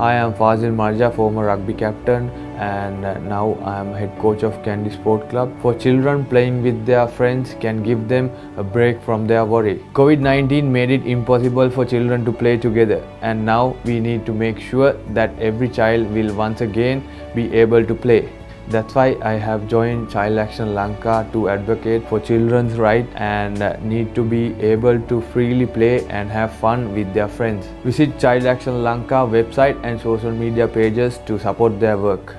I'm Fazil Marija, former rugby captain, and now I'm head coach of Kandy Sport Club. For children, playing with their friends can give them a break from their worry. COVID 19 made it impossible for children to play together, and now we need to make sure that every child will once again be able to play. That's why I have joined Child Action Lanka to advocate for children's right and need to be able to freely play and have fun with their friends. Visit Child Action Lanka website and social media pages to support their work.